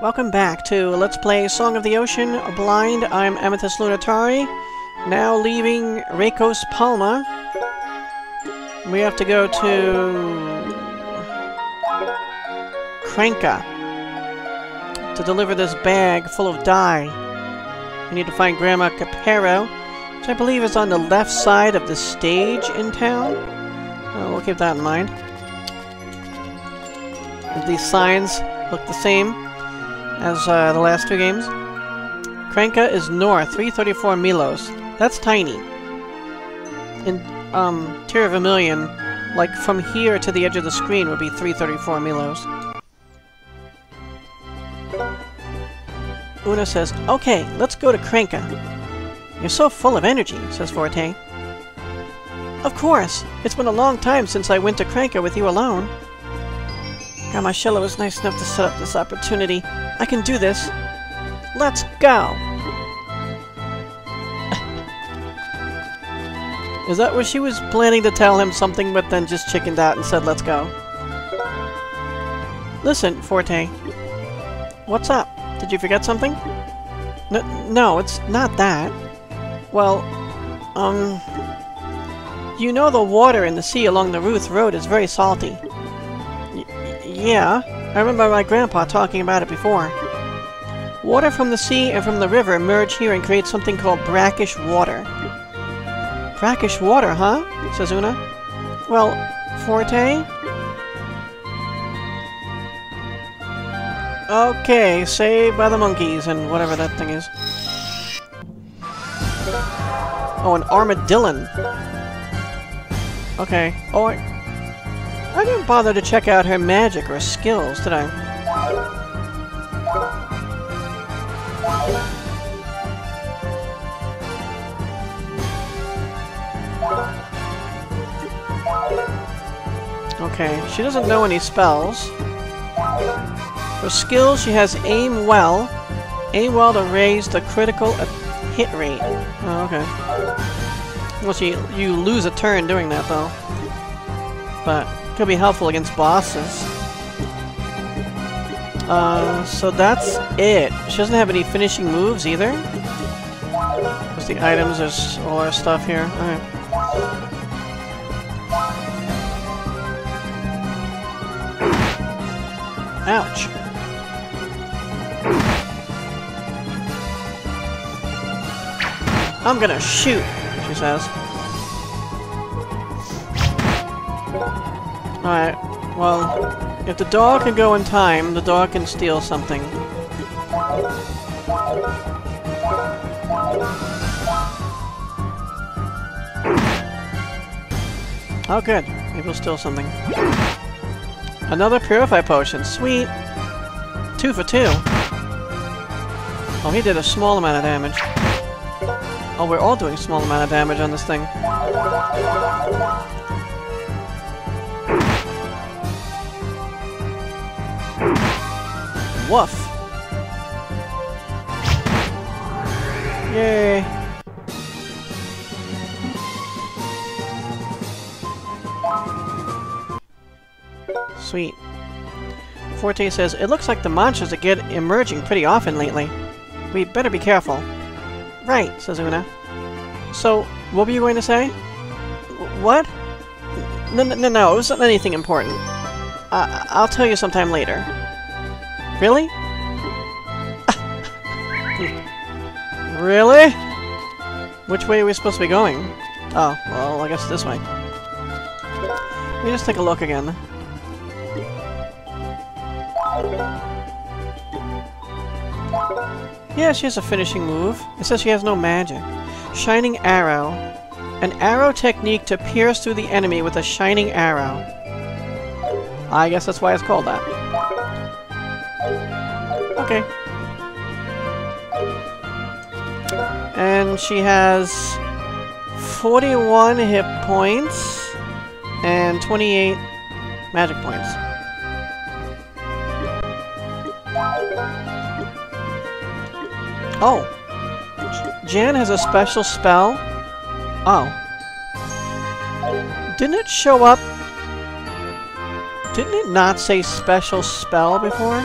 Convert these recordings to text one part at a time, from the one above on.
Welcome back to Let's Play Song of the Ocean Blind. I'm Amethyst Lunitari. Now leaving Reykos Palma. We have to go to... Cranka. To deliver this bag full of dye. We need to find Grandma Capero, which I believe is on the left side of the stage in town. Uh, we'll keep that in mind. These signs look the same as uh, the last two games. Cranka is north, 334 Milos. That's tiny. In um, Tear of Vermillion, like from here to the edge of the screen would be 334 Milos. Una says, Okay, let's go to Cranka. You're so full of energy, says Forte. Of course! It's been a long time since I went to Cranka with you alone. God, Marshella was nice enough to set up this opportunity. I can do this. Let's go! Is that what she was planning to tell him something, but then just chickened out and said, let's go? Listen, Forte. What's up? Did you forget something? N no, it's not that. Well, um... You know the water in the sea along the Ruth Road is very salty. Yeah, I remember my grandpa talking about it before. Water from the sea and from the river merge here and create something called brackish water. Brackish water, huh? says Una. Well, Forte? Okay, saved by the monkeys and whatever that thing is. Oh, an armadillon. Okay. Oh, I... I didn't bother to check out her magic or skills, did I? Okay, she doesn't know any spells. For skills, she has Aim Well. Aim Well to raise the critical hit rate. Oh, okay. Well, you, you lose a turn doing that, though. But, could be helpful against bosses. Uh, so that's it. She doesn't have any finishing moves, either? Because the items, there's all our stuff here. Alright. Ouch. I'm gonna shoot, she says. Alright, well, if the dog can go in time, the dog can steal something. Oh good, maybe we'll steal something. Another Purify Potion, sweet! Two for two. Oh, he did a small amount of damage. Oh, we're all doing small amount of damage on this thing. Woof! Yay! Sweet. Forte says, It looks like the monsters are get emerging pretty often lately. We better be careful. Right, says Una. So, what were you going to say? What? No, no, no, no, it wasn't anything important. Uh, I'll tell you sometime later. Really? really? Which way are we supposed to be going? Oh, well, I guess this way. Let me just take a look again. Yeah, she has a finishing move. It says she has no magic. Shining Arrow. An arrow technique to pierce through the enemy with a shining arrow. I guess that's why it's called that. Okay. And she has 41 hit points and 28 magic points. Oh. Jan has a special spell? Oh. Didn't it show up? Didn't it not say special spell before?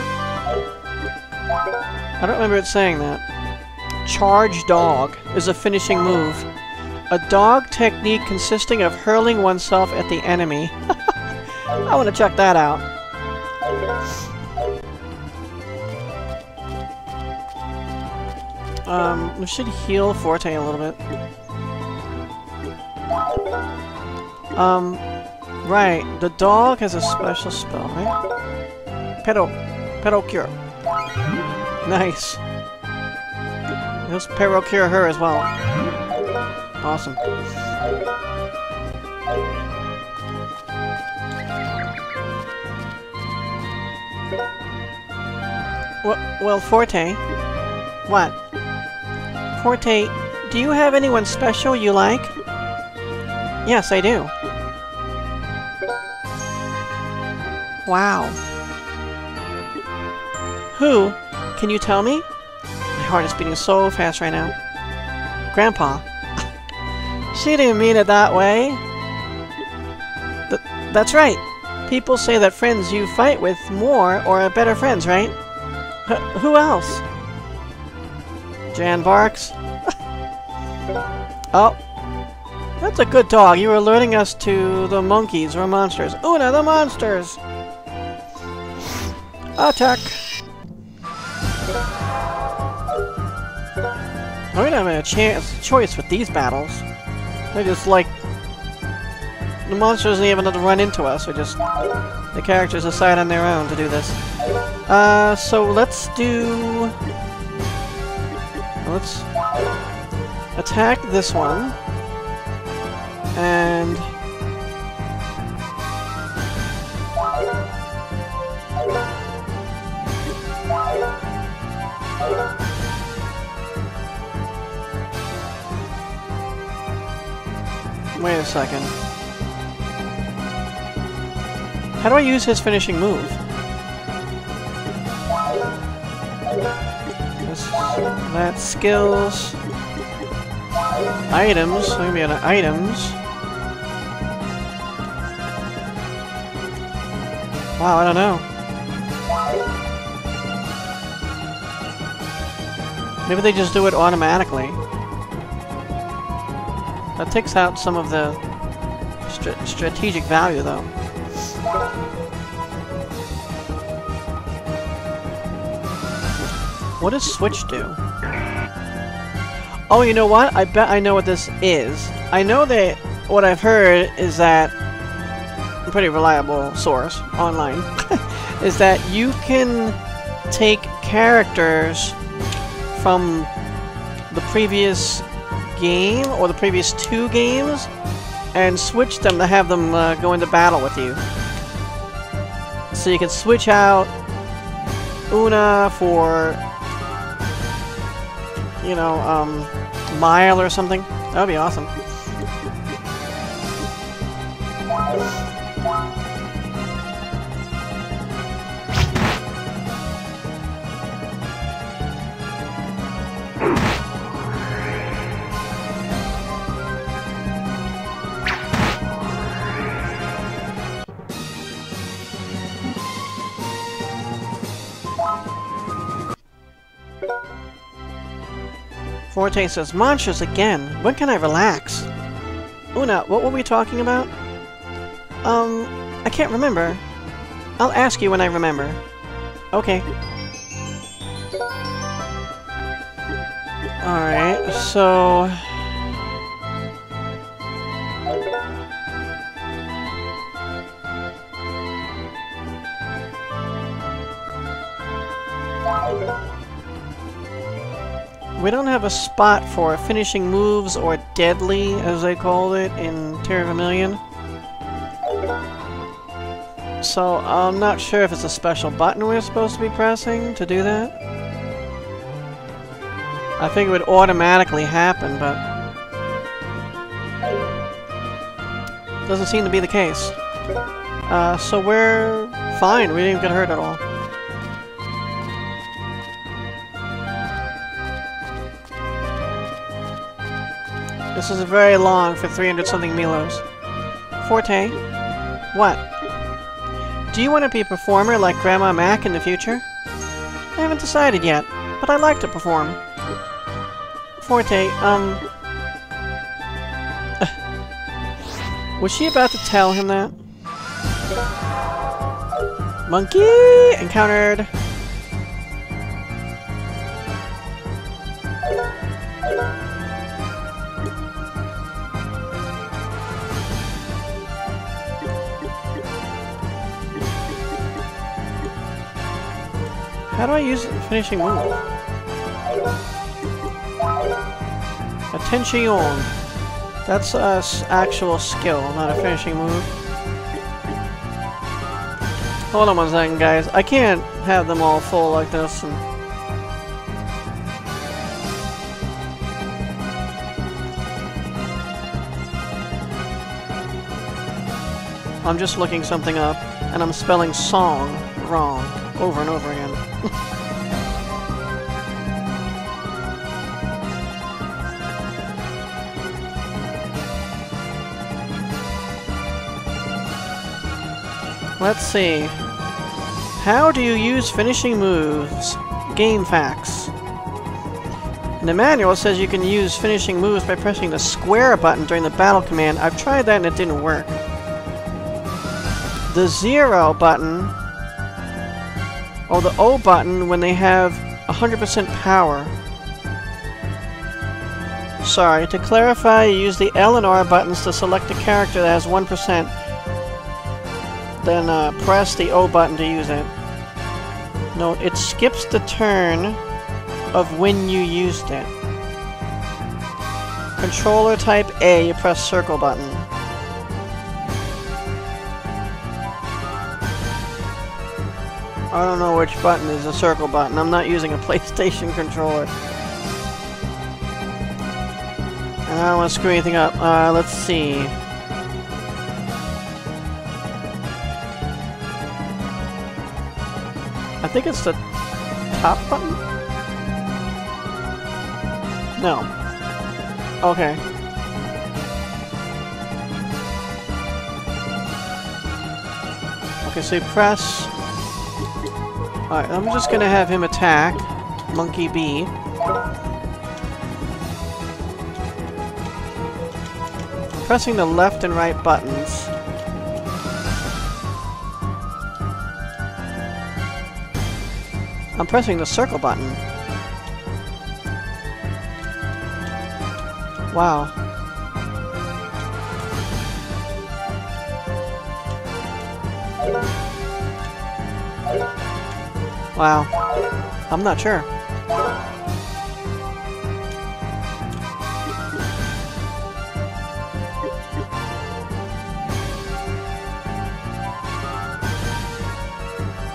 I don't remember it saying that. Charge Dog is a finishing move. A dog technique consisting of hurling oneself at the enemy. I want to check that out. Um, we should heal Forte a little bit. Um, right. The dog has a special spell, right? Pedo. Pedo Cure. Nice. Let's Pero Cure her as well. Awesome. Well, Forte. What? Forte, do you have anyone special you like? Yes, I do. Wow. Who? Can you tell me? My heart is beating so fast right now. Grandpa. she didn't mean it that way. Th that's right. People say that friends you fight with more or are better friends, right? H who else? Jan barks. oh. That's a good dog. You were alerting us to the monkeys or monsters. Una, the monsters! Attack! We don't have a chance, choice with these battles. They're just like... The monsters don't even have to run into us. We're just... The characters decide on their own to do this. Uh, so let's do... Let's attack this one. And... Wait a second. How do I use his finishing move? This, that skills. Items. Maybe on items. Wow, I don't know. Maybe they just do it automatically. That takes out some of the strategic value, though. What does Switch do? Oh, you know what? I bet I know what this is. I know that what I've heard is that a pretty reliable source online is that you can take characters from the previous game, or the previous two games, and switch them to have them uh, go into battle with you. So you can switch out Una for, you know, um, Mile or something. That would be awesome. Forte says, Monsters again! When can I relax? Una, what were we talking about? Um, I can't remember. I'll ask you when I remember. Okay. Alright, so... We don't have a spot for finishing moves or deadly, as they called it in Tear of Vermillion. So I'm not sure if it's a special button we're supposed to be pressing to do that. I think it would automatically happen, but... Doesn't seem to be the case. Uh, so we're fine. We didn't get hurt at all. This is very long for 300-something Milos. Forte? What? Do you want to be a performer like Grandma Mac in the future? I haven't decided yet. but I like to perform. Forte, um... was she about to tell him that? Monkey! Encountered! How do I use finishing move? Attention. That's a actual skill, not a finishing move. Hold on one second, guys. I can't have them all full like this. And... I'm just looking something up, and I'm spelling song wrong over and over again. Let's see. How do you use finishing moves? Game facts. The manual says you can use finishing moves by pressing the square button during the battle command. I've tried that and it didn't work. The zero button or the O button when they have 100% power. Sorry, to clarify, use the L and R buttons to select a character that has 1%. Then uh, press the O button to use it. No, it skips the turn of when you used it. Controller type A, you press circle button. I don't know which button is a circle button. I'm not using a PlayStation controller. And I don't want to screw anything up. Uh, let's see. I think it's the top button? No. Okay. Okay, so you press Alright, I'm just gonna have him attack Monkey B. Pressing the left and right buttons. I'm pressing the circle button. Wow. Wow. I'm not sure.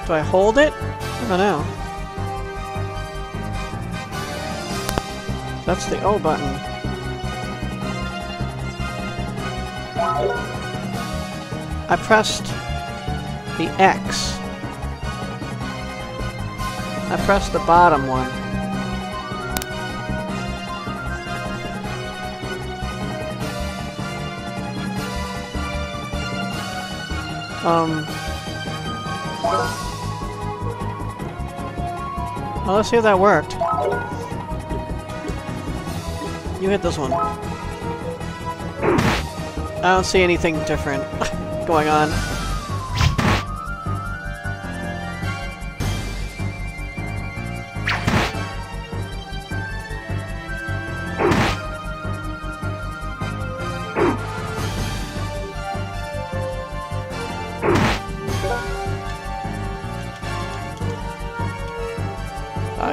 Do I hold it? I don't know. That's the O button. I pressed the X. I pressed the bottom one. Um... Well, let's see if that worked. You hit this one. I don't see anything different going on.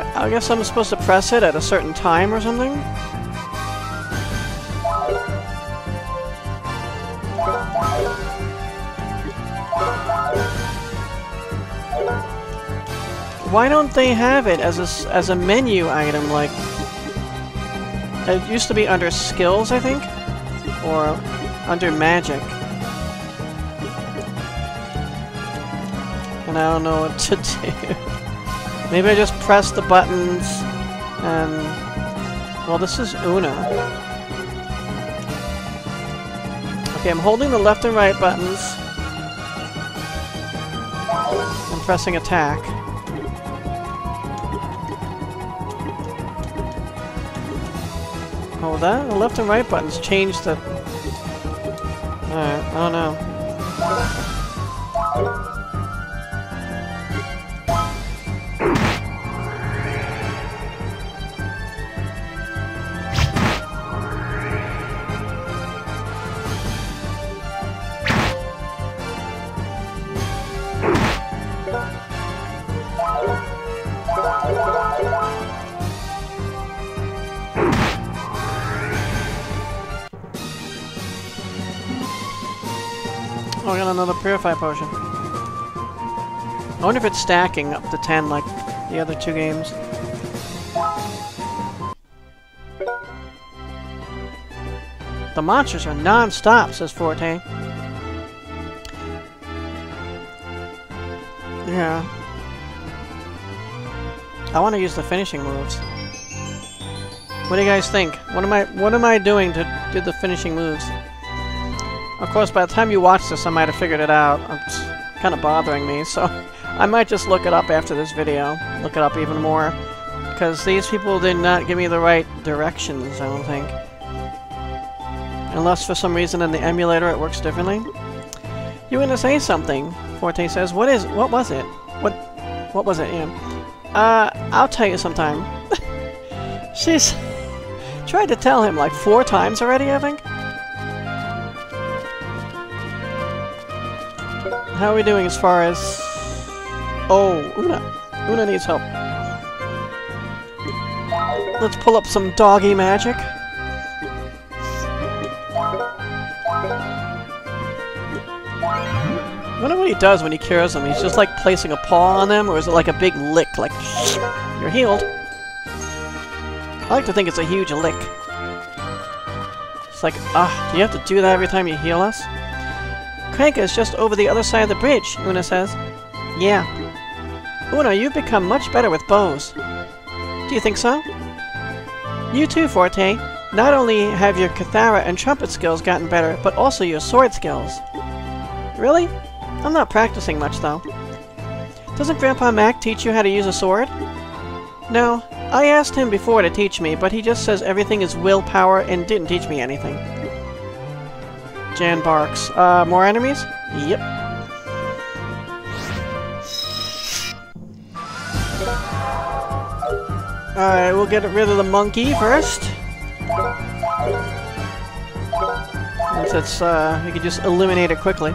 I guess I'm supposed to press it at a certain time or something? Why don't they have it as a, as a menu item, like... It used to be under skills, I think? Or under magic. And I don't know what to do. Maybe I just press the buttons and... Well, this is Una. Okay, I'm holding the left and right buttons. I'm pressing attack. Hold that. the left and right buttons change the... Uh, oh Alright, I don't know. I got another Purify Potion. I wonder if it's stacking up to 10 like the other two games. The monsters are non-stop, says Forte. Yeah. I want to use the finishing moves. What do you guys think? What am I what am I doing to do the finishing moves? Of course, by the time you watch this, I might have figured it out. It's kind of bothering me, so I might just look it up after this video. Look it up even more. Because these people did not give me the right directions, I don't think. Unless for some reason in the emulator it works differently. You were gonna say something, Forte says. What is, what was it? What, what was it, yeah. Uh, I'll tell you sometime. She's tried to tell him like four times already, I think. How are we doing as far as... Oh, Una. Una needs help. Let's pull up some doggy magic. I wonder what he does when he cures them. He's just like placing a paw on them, or is it like a big lick, like, you're healed? I like to think it's a huge lick. It's like, ah, do you have to do that every time you heal us? Crank is just over the other side of the bridge, Una says. Yeah. Una, you've become much better with bows. Do you think so? You too, Forte. Not only have your Kithara and trumpet skills gotten better, but also your sword skills. Really? I'm not practicing much, though. Doesn't Grandpa Mac teach you how to use a sword? No. I asked him before to teach me, but he just says everything is willpower and didn't teach me anything. Jan barks. Uh, more enemies? Yep. Alright, we'll get rid of the monkey first. Since it's, uh, we can just eliminate it quickly.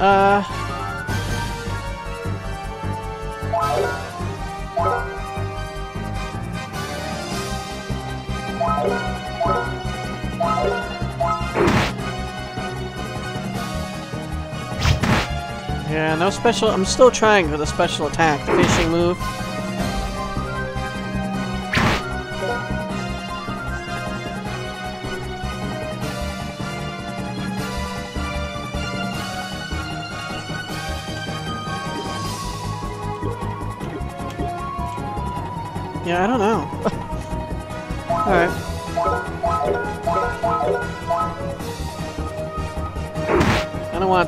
Uh... Yeah, no special- I'm still trying for the special attack, the finishing move.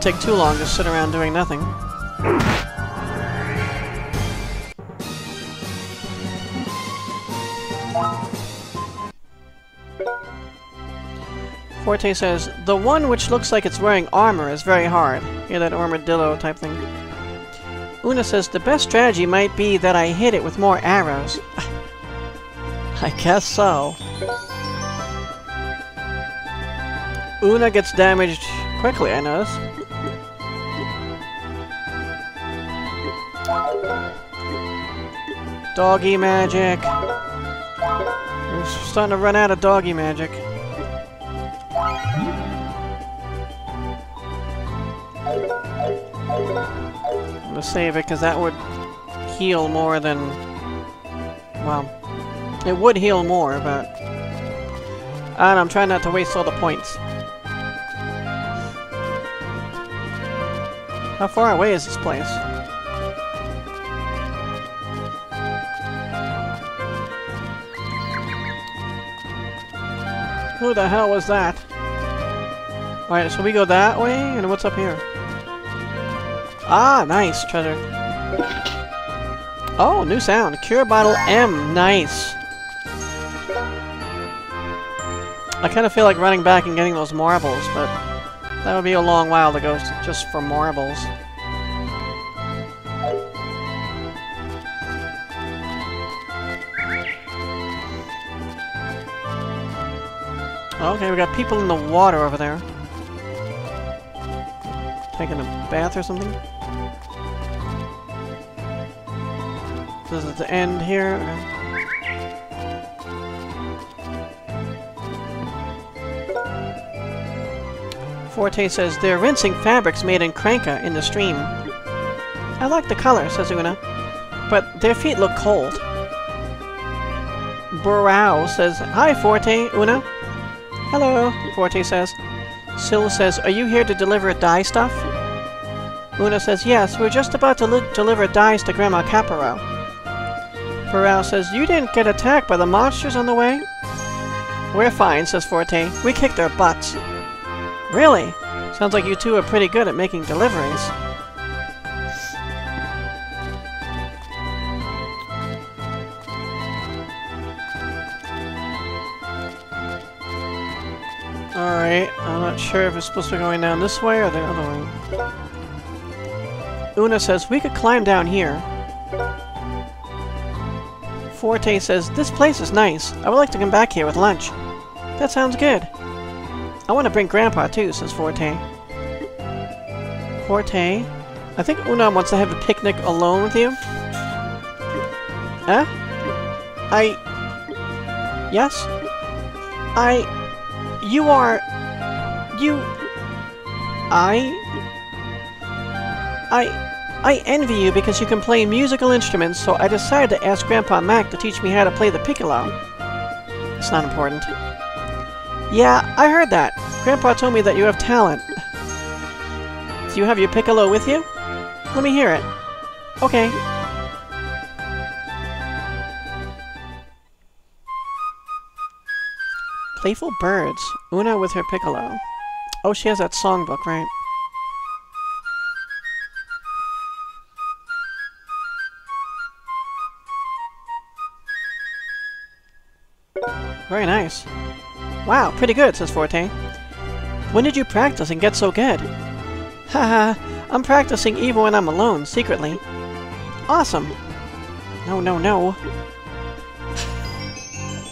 Take too long to sit around doing nothing. Forte says, The one which looks like it's wearing armor is very hard. Yeah, that armadillo type thing. Una says, The best strategy might be that I hit it with more arrows. I guess so. Una gets damaged quickly, I notice. Doggy magic. We're starting to run out of doggy magic. I'm gonna save it because that would heal more than... Well, it would heal more, but... I I'm trying not to waste all the points. How far away is this place? The hell was that? Alright, so we go that way, and what's up here? Ah, nice, treasure. Oh, new sound. Cure Bottle M. Nice. I kind of feel like running back and getting those marbles, but that would be a long while to go just for marbles. Okay, we got people in the water over there. Taking a bath or something? This is the end here. Forte says, they're rinsing fabrics made in Cranka in the stream. I like the color, says Una, but their feet look cold. Burrow says, Hi, Forte, Una. Hello, Forte says. Syl says, Are you here to deliver dye stuff? Una says, Yes, we're just about to deliver dyes to Grandma Caparo. Burrow says, You didn't get attacked by the monsters on the way? We're fine, says Forte. We kicked their butts. Really? Sounds like you two are pretty good at making deliveries. Sure if it's supposed to be going down this way or the other way. Una says, we could climb down here. Forte says, this place is nice. I would like to come back here with lunch. That sounds good. I want to bring Grandpa too, says Forte. Forte? I think Una wants to have a picnic alone with you. Huh? I... Yes? I... You are... You... I... I... I envy you because you can play musical instruments, so I decided to ask Grandpa Mac to teach me how to play the piccolo. It's not important. Yeah, I heard that. Grandpa told me that you have talent. Do you have your piccolo with you? Let me hear it. Okay. Playful birds. Una with her piccolo. Oh, she has that songbook, right? Very nice. Wow, pretty good, says Forte. When did you practice and get so good? Haha, I'm practicing even when I'm alone, secretly. Awesome! No, no, no.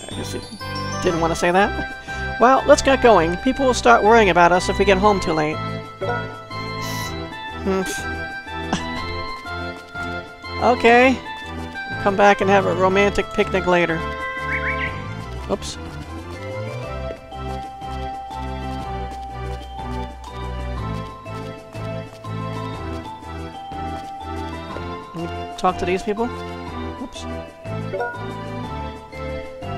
I guess he didn't want to say that. Well, let's get going. People will start worrying about us if we get home too late. Hmm. okay. Come back and have a romantic picnic later. Oops. talk to these people? Oops.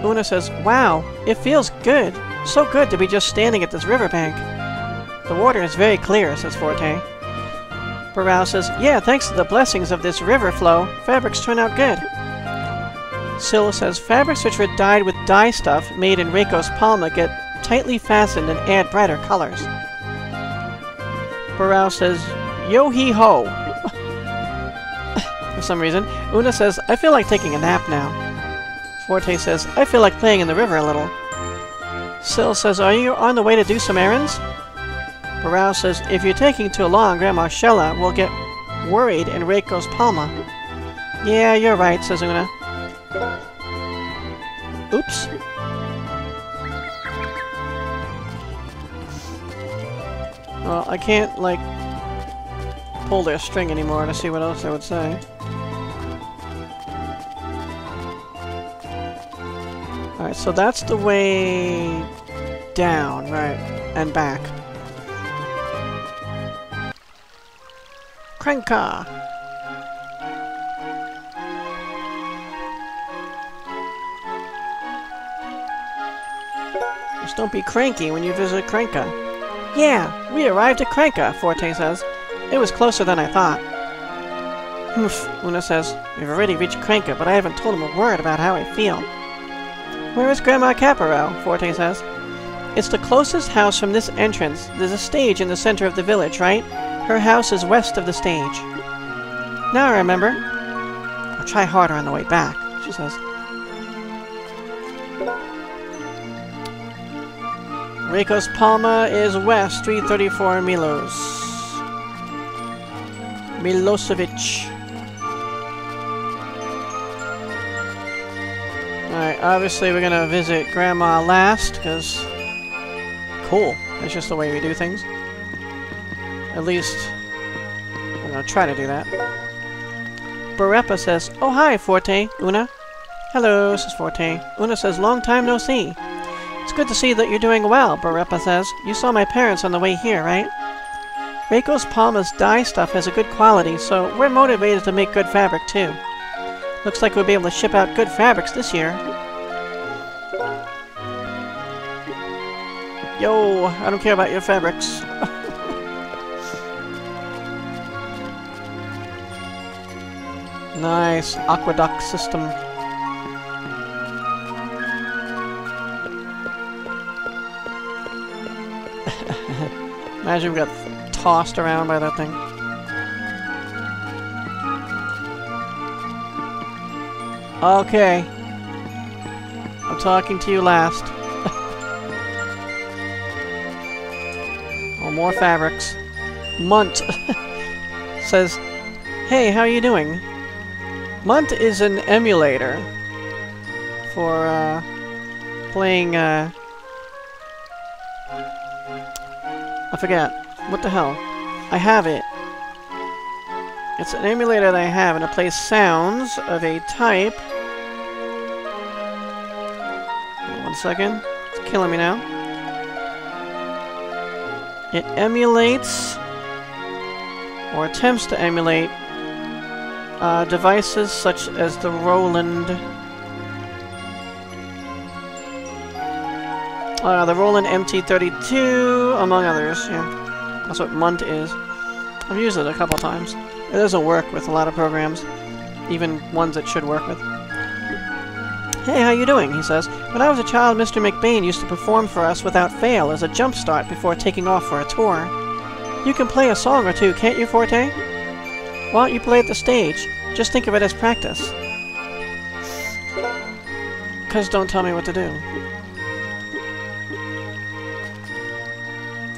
Una says, Wow, it feels good. So good to be just standing at this riverbank. The water is very clear, says Forte. Burrow says, Yeah, thanks to the blessings of this river flow, fabrics turn out good. Syl says, Fabrics which were dyed with dye stuff made in Reiko's Palma get tightly fastened and add brighter colors. Burrow says, Yo-hee-ho! For some reason, Una says, I feel like taking a nap now. Forte says, I feel like playing in the river a little. Syl says, Are you on the way to do some errands? Burrow says, If you're taking too long, Grandma Shella will get worried in Reiko's Palma. Yeah, you're right, says Una. Oops. Well, I can't, like, pull their string anymore to see what else they would say. Alright, so that's the way down, right, and back. Cranka! Just don't be cranky when you visit Cranka. Yeah, we arrived at Cranka, Forte says. It was closer than I thought. Oof, Una says, We've already reached Cranka, but I haven't told him a word about how I feel. Where is Grandma Caparo? Forte says. It's the closest house from this entrance. There's a stage in the center of the village, right? Her house is west of the stage. Now I remember. I'll try harder on the way back, she says. Ricos Palma is west, 334 Milos. Milosevic. Alright, obviously we're gonna visit Grandma last, because... Cool. That's just the way we do things. At least, I'm gonna try to do that. Barepa says, Oh hi, Forte, Una. Hello, says Forte. Una says, Long time no see. It's good to see that you're doing well, Barepa says. You saw my parents on the way here, right? Reiko's Palma's dye stuff has a good quality, so we're motivated to make good fabric, too. Looks like we'll be able to ship out good fabrics this year. Yo, I don't care about your fabrics. nice aqueduct system. Imagine we got tossed around by that thing. Okay. I'm talking to you last. More fabrics. Munt says, Hey, how are you doing? Munt is an emulator for uh, playing uh, I forget. What the hell? I have it. It's an emulator that I have, and it plays sounds of a type. One second. It's killing me now. It emulates, or attempts to emulate, uh, devices such as the Roland Uh, the Roland MT32, among others, yeah. That's what Munt is. I've used it a couple times. It doesn't work with a lot of programs, even ones it should work with. Hey, how you doing? he says. When I was a child, Mr. McBain used to perform for us without fail as a jump start before taking off for a tour. You can play a song or two, can't you, Forte? Why don't you play at the stage? Just think of it as practice. Cause don't tell me what to do.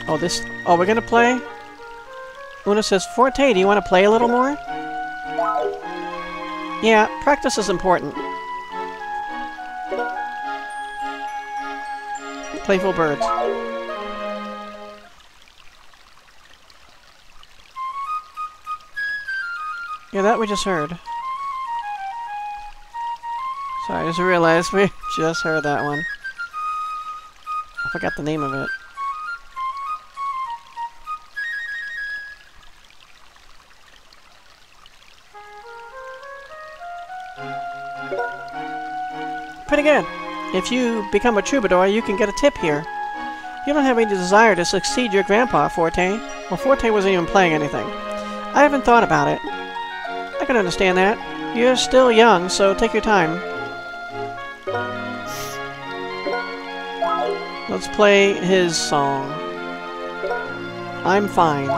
Oh, this... Oh, we're gonna play? Una says, Forte, do you want to play a little more? Yeah, practice is important. Playful birds. Yeah, that we just heard. Sorry, I just realized we just heard that one. I forgot the name of it. Pretty good. If you become a troubadour, you can get a tip here. You don't have any desire to succeed your grandpa, Forte. Well, Forte wasn't even playing anything. I haven't thought about it. I can understand that. You're still young, so take your time. Let's play his song. I'm fine.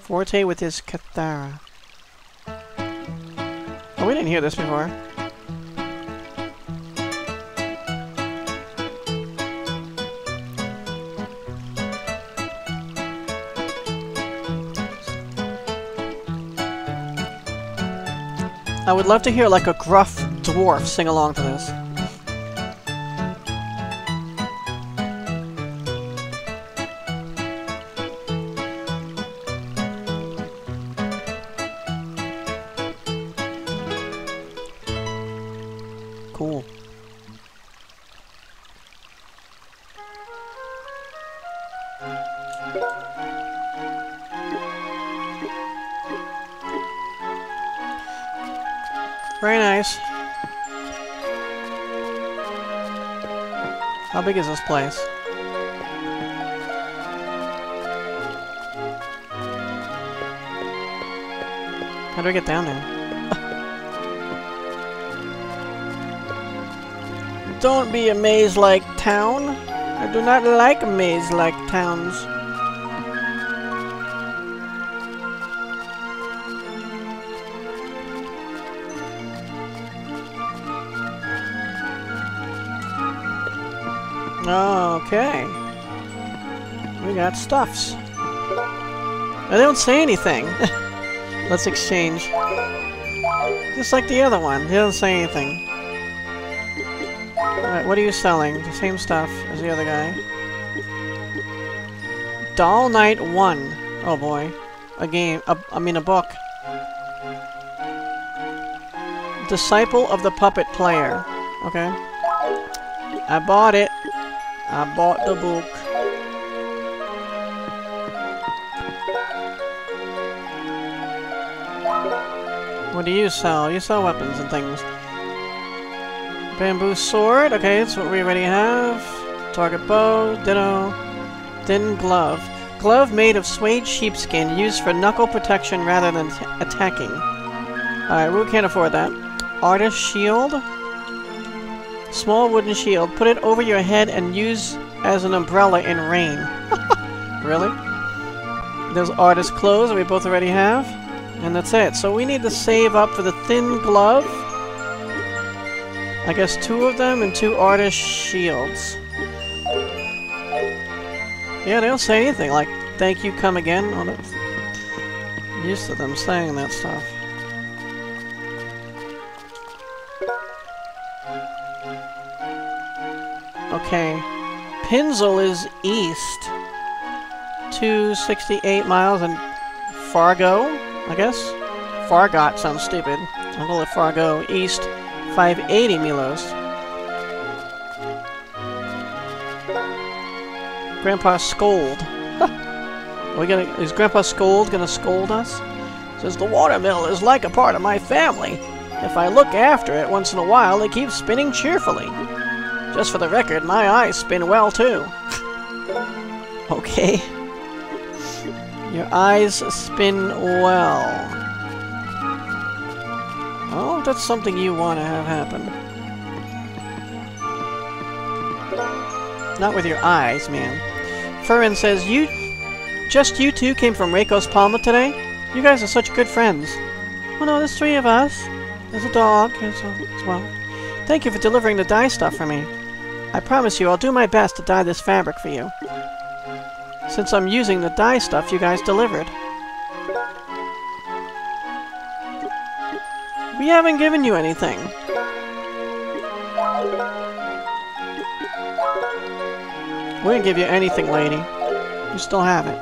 Forte with his Kithara. We didn't hear this before. I would love to hear like a gruff dwarf sing along to this. Very nice. How big is this place? How do I get down there? don't be a maze-like town. I do not like maze-like towns. Got stuffs. I don't say anything. Let's exchange. Just like the other one. He doesn't say anything. Alright, what are you selling? The same stuff as the other guy. Doll Knight 1. Oh boy. A game. A, I mean a book. Disciple of the Puppet Player. Okay. I bought it. I bought the book. What do you sell? You sell weapons and things. Bamboo sword. Okay, that's what we already have. Target bow. Ditto. Thin glove. Glove made of suede sheepskin used for knuckle protection rather than attacking. Alright, we can't afford that. Artist shield. Small wooden shield. Put it over your head and use as an umbrella in rain. really? Those artist clothes we both already have. And that's it. So we need to save up for the thin glove. I guess two of them and two artist shields. Yeah, they don't say anything like, thank you, come again. Oh, I'm used to them saying that stuff. Okay. Pinzel is east. 268 miles and Fargo, I guess? Fargot sounds stupid. I'll go with Fargo east 580 Milos. Grandpa Scold. Are we gonna is Grandpa Scold gonna scold us? Says the watermill is like a part of my family. If I look after it once in a while, it keeps spinning cheerfully. Just for the record, my eyes spin well too. okay. Your eyes spin well. Oh, that's something you want to have happen. Not with your eyes, man. Furin says, you... Just you two came from Reiko's Palma today? You guys are such good friends. Oh no, there's three of us. There's a dog as well. Thank you for delivering the dye stuff for me. I promise you I'll do my best to dye this fabric for you. Since I'm using the dye stuff you guys delivered. We haven't given you anything. We didn't give you anything, lady. You still have it.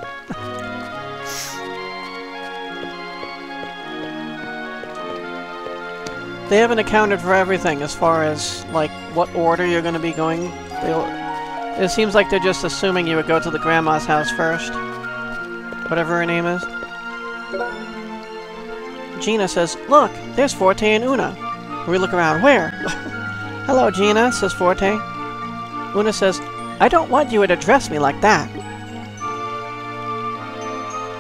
they haven't accounted for everything as far as, like, what order you're going to be going. They'll, it seems like they're just assuming you would go to the grandma's house first. Whatever her name is. Gina says, Look, there's Forte and Una. We look around. Where? Hello, Gina, says Forte. Una says, I don't want you to address me like that.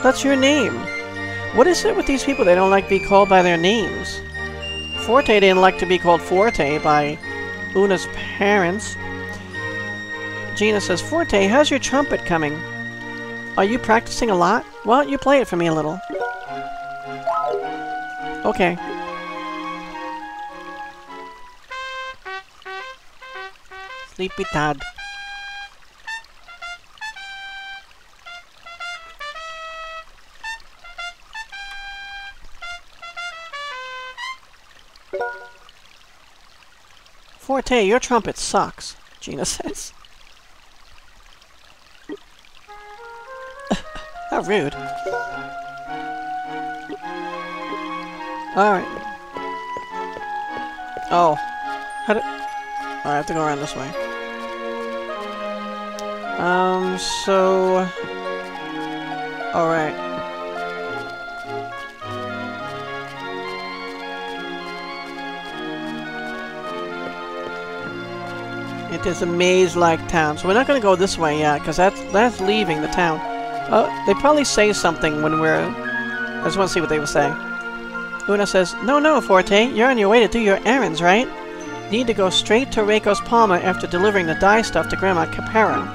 That's your name. What is it with these people? They don't like to be called by their names. Forte didn't like to be called Forte by Una's parents. Gina says, Forte, how's your trumpet coming? Are you practicing a lot? Why don't you play it for me a little? Okay. Sleepy Tad. Forte, your trumpet sucks, Gina says. How rude. Alright. Oh. How. Oh, I have to go around this way. Um, so... Alright. It is a maze-like town. So we're not to go this way yet, because that's, that's leaving the town. Uh, they probably say something when we're... I just want to see what they will say. Una says, No, no, Forte, you're on your way to do your errands, right? need to go straight to Reiko's Palma after delivering the dye stuff to Grandma Capera.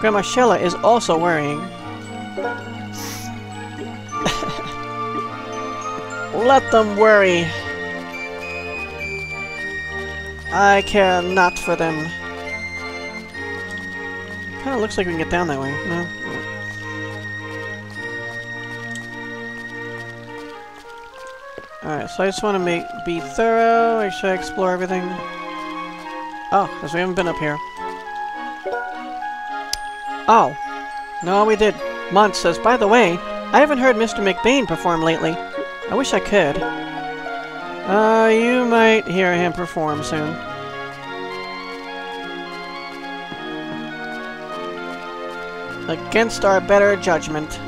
Grandma Shella is also worrying. Let them worry. I care not for them. Kinda looks like we can get down that way. No? Alright, so I just want to make be thorough. Make sure I explore everything. Oh, because we haven't been up here. Oh. No, we did. Mont says, by the way, I haven't heard Mr. McBain perform lately. I wish I could. Uh, you might hear him perform soon. Against our better judgment.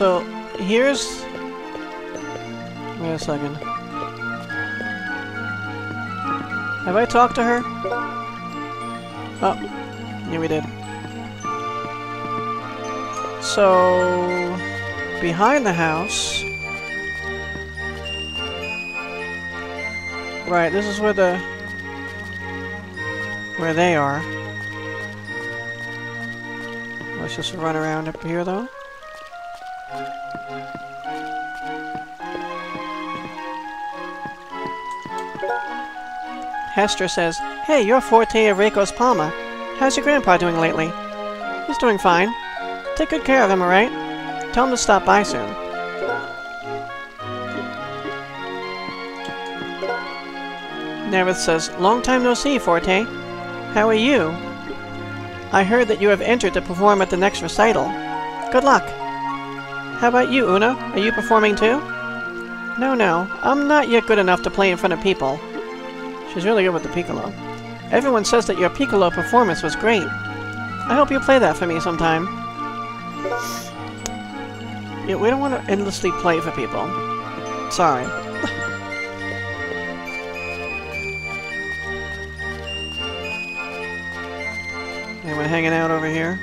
So, here's... Wait a second. Have I talked to her? Oh, yeah we did. So, behind the house... Right, this is where the... Where they are. Let's just run around up here, though. Hester says, Hey, you're Forte of Reiko's Palma. How's your grandpa doing lately? He's doing fine. Take good care of him, alright? Tell him to stop by soon. Nerith says, Long time no see, Forte. How are you? I heard that you have entered to perform at the next recital. Good luck. How about you, Una? Are you performing too? No, no. I'm not yet good enough to play in front of people. She's really good with the piccolo. Everyone says that your piccolo performance was great. I hope you play that for me sometime. Yeah, we don't want to endlessly play for people. Sorry. Anyone hanging out over here?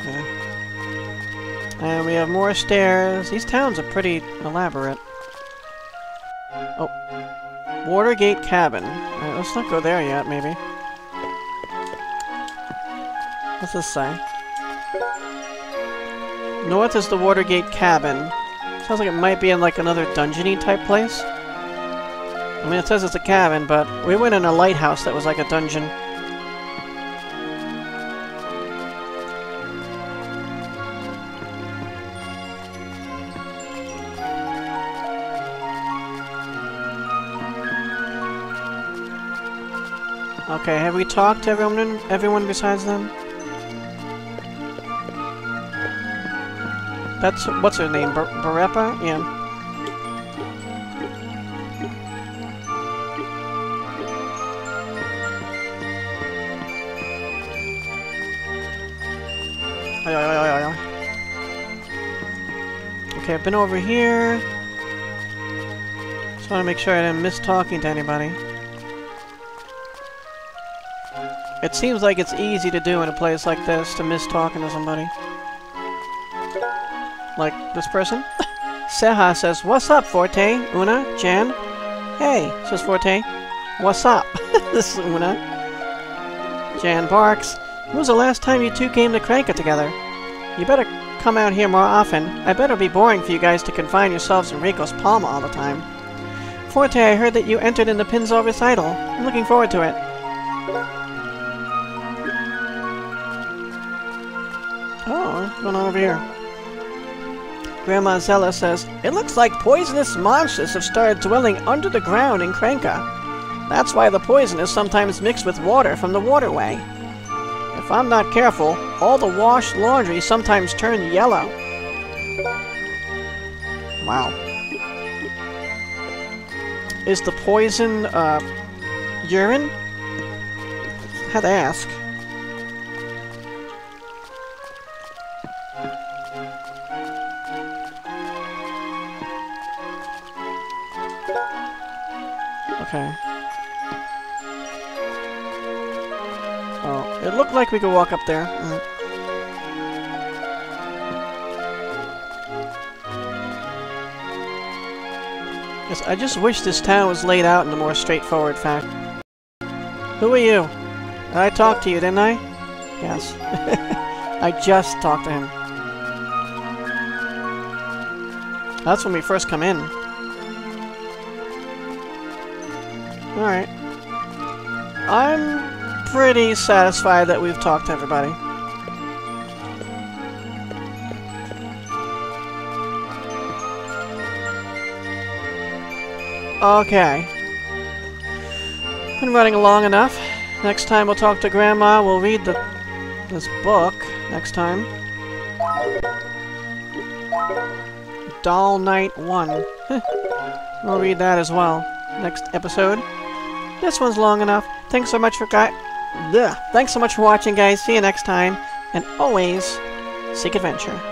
Okay. And we have more stairs. These towns are pretty elaborate. Oh, Watergate Cabin. Right, let's not go there yet, maybe. What's this say? North is the Watergate Cabin. Sounds like it might be in like another dungeony type place. I mean, it says it's a cabin, but we went in a lighthouse that was like a dungeon. Okay, have we talked to everyone, everyone besides them? That's, what's her name, Bar Barepa? Yeah. Okay, I've been over here. Just want to make sure I didn't miss talking to anybody. It seems like it's easy to do in a place like this, to miss talking to somebody. Like this person? Seha says, What's up, Forte? Una? Jan? Hey, says Forte. What's up? this is Una. Jan barks. When was the last time you two came to Cranka together? You better come out here more often. I bet it'll be boring for you guys to confine yourselves in Rico's Palma all the time. Forte, I heard that you entered in the Pinzel recital. I'm looking forward to it. What's going on over here? Grandma Zella says, It looks like poisonous monsters have started dwelling under the ground in Cranka. That's why the poison is sometimes mixed with water from the waterway. If I'm not careful, all the washed laundry sometimes turn yellow. Wow. Is the poison, uh, urine? Had to ask. we can walk up there. Uh, yes, I just wish this town was laid out in a more straightforward fashion. Who are you? I talked to you, didn't I? Yes. I just talked to him. That's when we first come in. Alright. I'm pretty satisfied that we've talked to everybody. Okay. Been running along enough. Next time we'll talk to Grandma, we'll read the this book next time. Doll Knight 1. we'll read that as well next episode. This one's long enough. Thanks so much for guy. Thanks so much for watching, guys. See you next time, and always seek adventure.